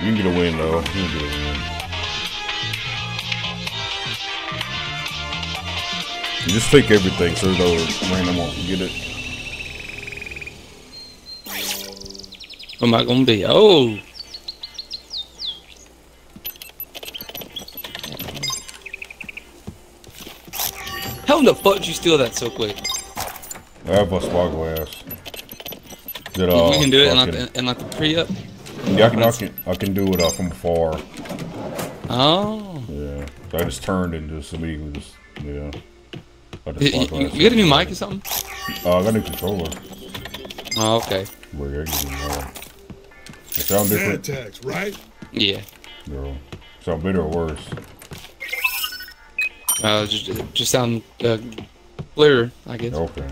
You can get a win though. You can get a win. You just take everything, so though random won't get it. What am I gonna be? Oh! How in the fuck did you steal that so quick? I have a spot glass. That, You- uh, you can do it in like, the, in like the pre-up? Yeah, I can, I can, I can do it uh, from afar. Oh. Yeah, so I just turned and just immediately just yeah. I just You, you, glass. you get a new mic or something? Uh, I got a new controller. Oh, okay. Where I get it uh, It sound different, Tags, right? Yeah. girl. Sound better or worse? Uh, just, just sound uh, clearer, I guess. Okay.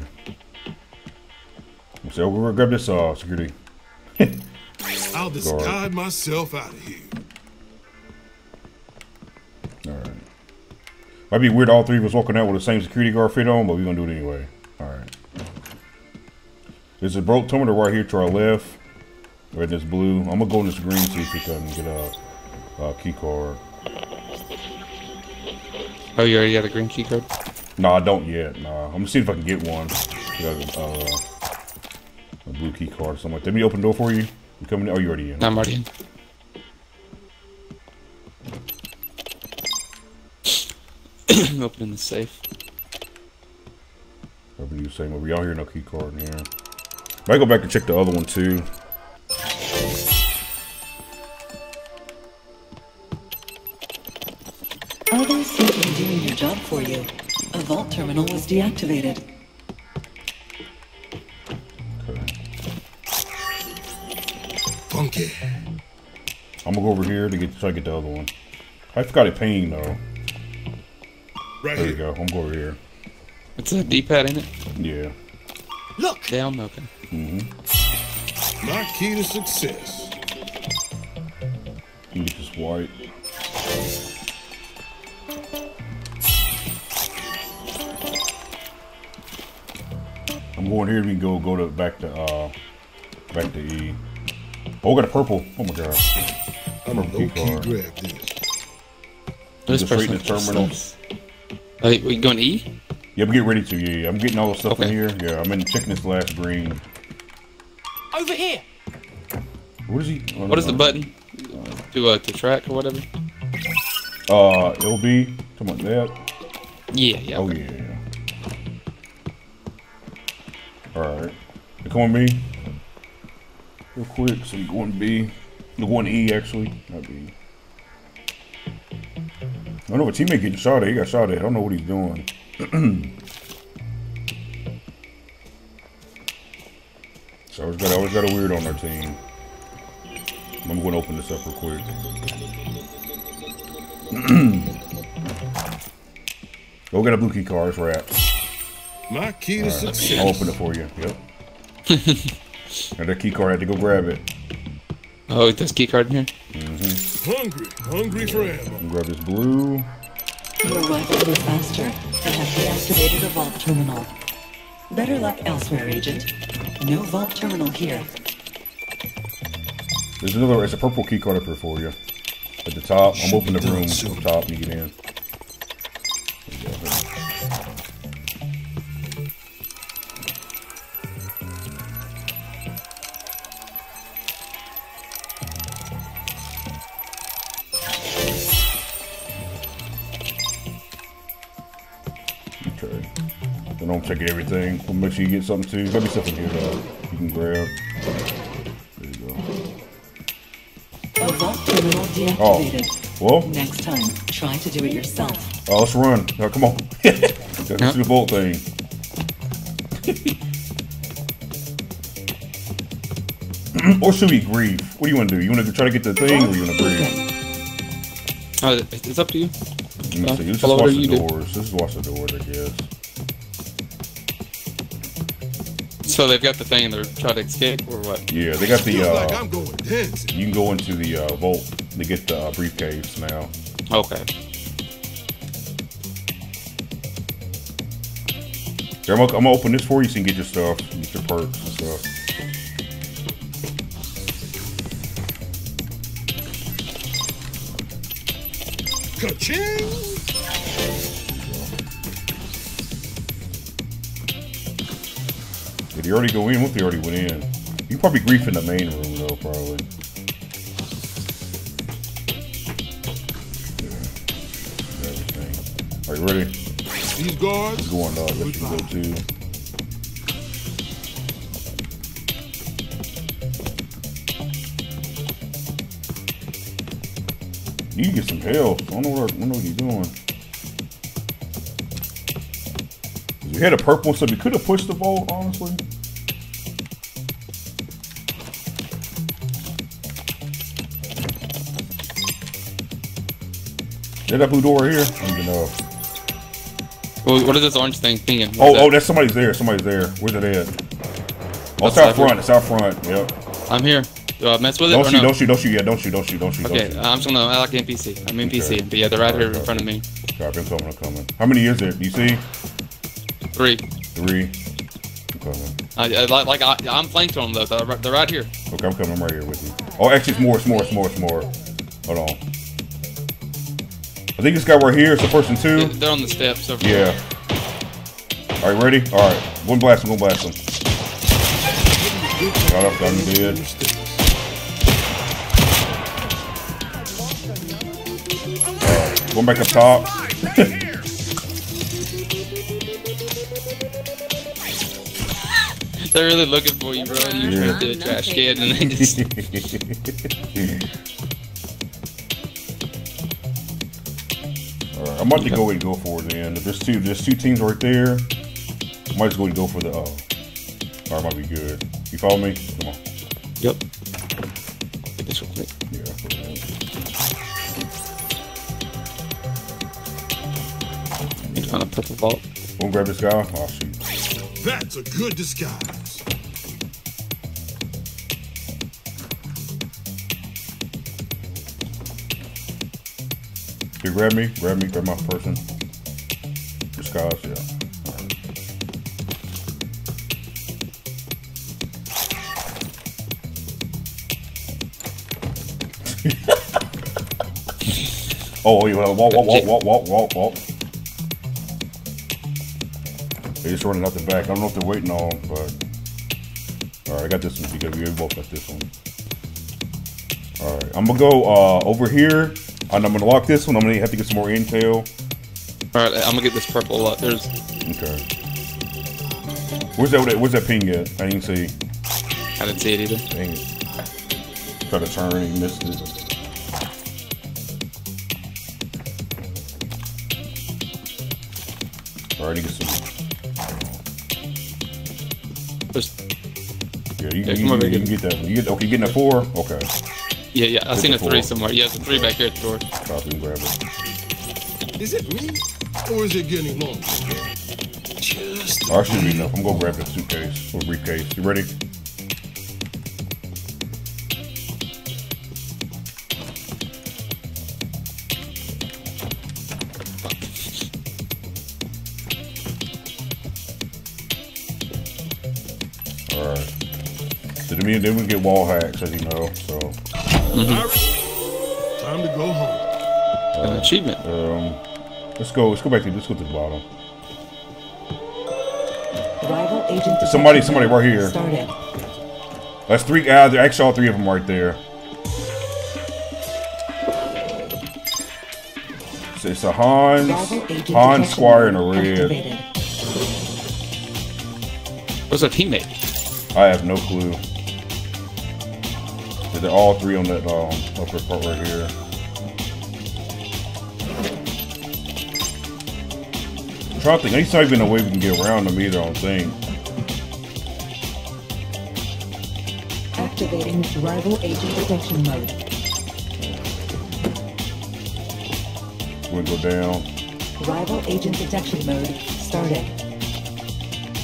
So we'll grab this uh security. I'll discard myself out of here. All right. Might be weird all three of us walking out with the same security guard fit on, but we're gonna do it anyway. All right. There's a broke terminal right here to our left. Right, this blue. I'm gonna go in this green see if we can get a, a key card. Oh, you already got a green key card? No, I don't yet. Nah, I'm gonna see if I can get one. Got a, uh, a blue key card or something like that. Let me open the door for you. You coming? Oh, you already in. I'm already in. Opening the safe. Whatever you say, we out here, no key card in here. Might go back and check the other one too. Others seem to be doing your job for you. A vault terminal was deactivated. Funky. I'm gonna go over here to get try to get the other one. I forgot it paying though. Right There you go. I'm going over here. It's a D-pad in it. Yeah. Look, Down, okay. Mm hmm My key to success. You get this white. I'm going here. We can go go to back to uh back to E. Oh, I got a purple. Oh my god. I'm a Purple key card. grab this. This Go straight in person- the terminal. Oh, we going E? Yeah, I'm getting ready to. Yeah, yeah. I'm getting all the stuff in here. Yeah, I'm in checking this last green. Over here. What is he? oh, What is the no. button? To uh, to track or whatever? Uh, LB. Come on, that. Yeah, yeah. Oh okay. yeah. yeah. All right. Come on, me. Real quick. So you going to B. The one E actually. Not B. I don't know. A teammate getting shot at. He got shot at. I don't know what he's doing. so I always got always got a weird on our team. I'm going to open this up real quick. Go get a blue key card. It's wrapped. My key to success. I'll open it for you. Yep. and that key card I had to go grab it. Oh, this key card in here? Mm-hmm. Hungry, hungry for ammo. Grab this blue. Your rifle grew faster and have deactivated a vault terminal. Better luck elsewhere, Agent. No vault terminal here. There's another. It's a purple key card up here for you. At the top. I'm opening the room. At the top. And you get in. Checking everything. We'll make sure you get something too. There'll be something here though. You can grab. There you go. A vault terminal deactivated. Well, Next time, try to do it yourself. Oh, let's run. Oh, come on. let's do the bolt thing. or should we grieve? What do you want to do? You want to try to get the thing, or you want to grieve? Oh, it- it's up to you. Let me Uh, see. Let's just watch the you do. doors. Let's just watch the doors, I guess. So they've got the thing and they're trying to escape or what? Yeah, they got the. Feels like Uh, I'm going dancing. you can go into the uh, vault to get the uh, briefcase now. Okay. Here, I'm, gonna, I'm gonna open this for you so you can get your stuff, get your perks and stuff. Ka-ching! He already go in? What they already went in? You probably grief in the main room though, probably. Yeah, everything. Are you ready? These guards, Go on, dog. Let you go too. You can get some help. I don't know what, I don't know what he's doing. We had a purple, so we could have pushed the vault, honestly. Is that blue door right here? I don't even know. Well, what is this orange thing thinking? Oh, oh, that's somebody's there. Somebody's there. Where's it at? Oh, it's That's out that front. It's out front. Yep. I'm here. Do I mess with it Don't or shoot, no? don't shoot, don't shoot. Yeah, don't shoot, don't shoot, don't shoot. Okay, don't shoot. I'm just gonna I like NPC. I'm NPC, Okay. but yeah, they're right here in front of me. Copy, I'm coming, I'm coming. How many is it? Do you see? Three. Three. I'm coming. I, I like like I, I'm flanked on them though. They're, right- they're right here. Okay, I'm coming. I'm right here with you. Oh, actually, it's more, it's more, it's more, it's more. Hold on. I think this guy right here is the person two. they're on the steps. Over Yeah. All right, ready? All right. One blast him, one blast him. Got up, got him dead. Uh, going back up top. They're really looking for you, bro. And you're Yeah. a trash can, and they just Alright, I'm about to go ahead and go for it then. If there's two there's two teams right there, I might just go ahead and go for the uh or it might be good. You follow me? Come on. Yep. Get this real quick. Yeah, for that. Need to find a purple vault. Wanna grab this guy? Oh shoot. that's a good disguise. You grab me, grab me, grab my person. This guy's yeah. Alright. oh, yeah, well, walk, walk, walk, walk, walk, walk, walk. They're just running out the back. I don't know if they're waiting on, but all right, I got this one because we both got this one. All right, I'm gonna go uh, over here, and I'm gonna lock this one. I'm gonna have to get some more intel. All right, I'm gonna get this purple. Uh, there's Okay. Where's that? Where's that ping at? I didn't see. I didn't see it either. Dang it. Try to turn and he missed it. Alright, you get some. There's, Yeah, you, Yeah, you, you, can get that. one. You get okay. You getting a four? Okay. Yeah, yeah. I There's seen a a three somewhere. Yeah, there's a three back here at the door. Copy and grab it. Is it me? Or is it getting longer? Just that should be enough. I'm gonna grab that suitcase or briefcase. You ready? So then we, then we get wall hacks, as you know. So mm-hmm. time to go home. An uh, achievement. um, let's go. Let's go back to let's go to the bottom. Rival agent somebody- somebody right here. Started. That's three uh, guys. Actually, all three of them right there. So it's a Hans, Hans detection Squire, and a mode red. activated. Where's our teammate? I have no clue. They're all three on that um, upper part right here. I'm trying to think. There's not even a way we can get around them either. I don't think. Activating rival agent detection mode. Go down. Rival agent detection mode started.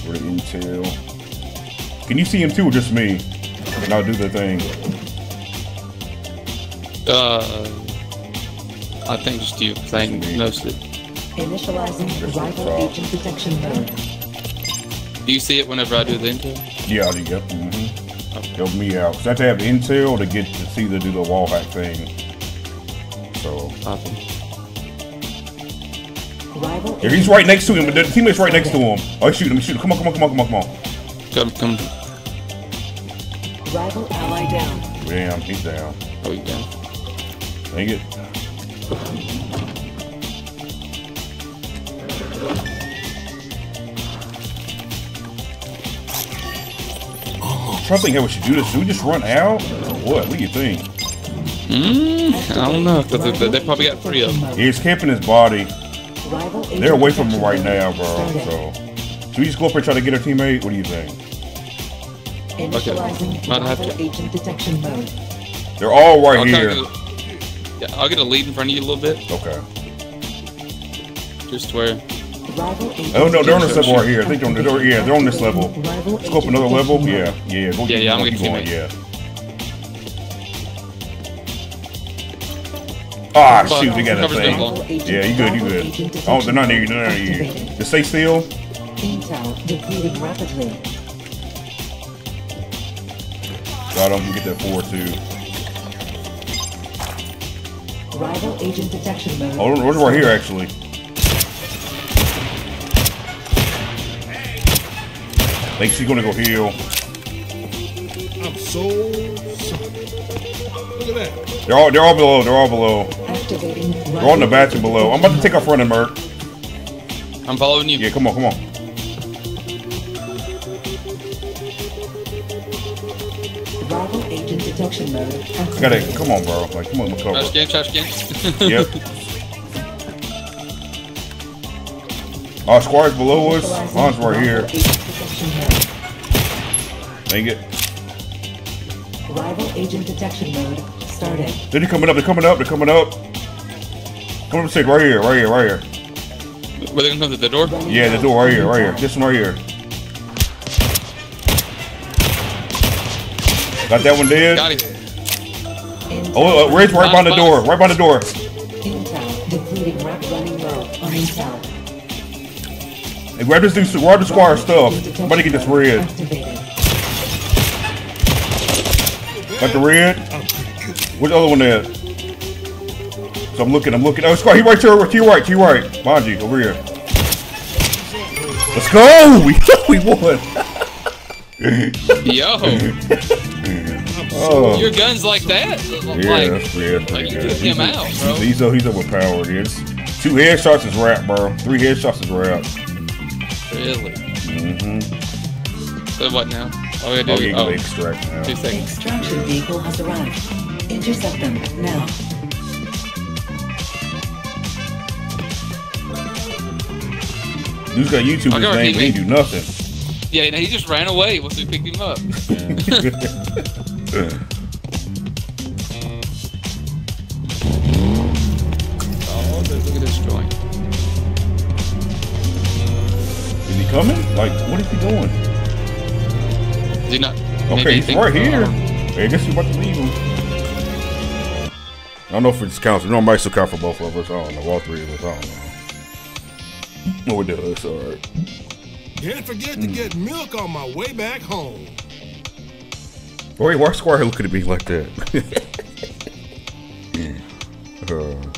Where the intel. Can you see him too, or just me? And I'll do the thing. Uh, I think just you I mostly. Initializing Just rival agent detection mode. Do you see it whenever I do the intel? Yeah, I yep. Mm-hmm. Help me out. So I have to have intel to get to see the do the wall hack thing. So Copy. Rival Yeah, he's right next to him, the teammate's right next to him. Oh, he's shooting him, shoot him. Come on, come on, come on, come on, come on. Come, come. Rival ally down. Damn, he's down. Oh, you down. Dang it. I'm trying to think how we should do this. Should we just run out? Or what? What do you think? Mm, I don't know, because they, they probably got three of them. He's camping his body. They're away from him right now, bro. So, should we just go up there and try to get our teammate? What do you think? Initializing Might have to. agent detection mode. They're all right I'll here. Kinda go- yeah, I'll get a lead in front of you a little bit, Okay. just where. Oh no, they're on this level right here. I think they're on. They're, yeah, they're on this level. Let's go up another level. Yeah, yeah. Go Yeah, keep yeah, I'm going, gonna keep going. Yeah. Ah, Fuck, shoot, they got that thing. gonna. Yeah, you good, you good. Oh, they're not near you, they're not near you. Just stay still. Intel depleting rapidly. Got them, get that four too. Rival agent detection mode. Oh, there's right here actually. Think she's gonna go heal. I'm so sorry. Look at that. They're all, they're all below, they're all below. Activating They're on the bathroom below. I'm about to take off running, Merc. I'm following you. Yeah, come on, come on. Agent detection. I gotta, come on, bro. Like, come on, let's Trash cover. can, trash can. Yep. Our squad's below us. Mine's right here. Dang it. Rival agent detection mode started. They're coming up, they're coming up, they're coming up. Come up and sit right here, right here, right here. Were they gonna come to the door? Yeah, the door right here, right here. This one right here. Got that one dead? Got him. Oh, uh, Red's right by the door, right by the door. Intel depleting rap running low on Intel. Hey, grab this dude, grab the squire stuff. To get this red. Got the red. Where's the other one at? So I'm looking, I'm looking. Oh, squire, he right to your, to your right, to your right. Mind you, over here. Let's go! We, we won. Yo, Oh, your gun's like that? yeah, Like, that's, yeah, that's like pretty you good. took him He's- out, bro. He's, he's, he's overpowered. Yes. Two headshots is wrap, bro. Three headshots is wrap. Really? Mm-hmm. So what now? Oh, we Oh, gotta do yeah, oh, go extract now. two seconds. Extraction vehicle has arrived. Intercept them now. Dude's got YouTube I'll his name, but he teammate. do nothing. Yeah, he just ran away once we picked him up. Oh, look at this joint. Is he coming? Like, what is he doing? Is he not? Okay, he's think- right here. Hey, I guess you're about to leave him. I don't know if it's counts. No, it might still count for both of us. I don't know. All three of us. I don't know. No, it does. All right. Can't forget to hmm. get milk on my way back home. Wait, why Squire looking at me like that? uh,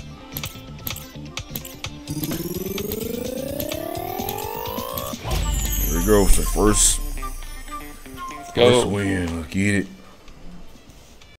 here we go. So first, Go. first win. Let's get it.